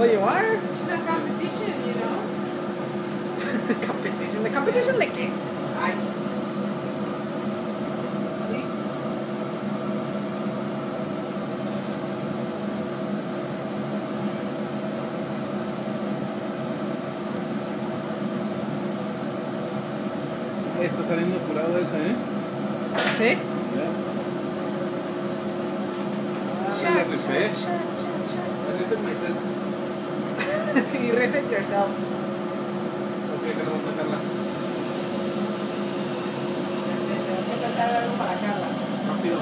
Oh, you are? She's a competition, you know. the competition. the competition de qué? Ay. Ahí está saliendo curado esa, ¿eh? ¿Sí? Ya. Ah, Shut, le shut, rifé. shut, actually yourself. Okay, tenemos a Carla. Tenemos que pasar algo para Carla. Rápido.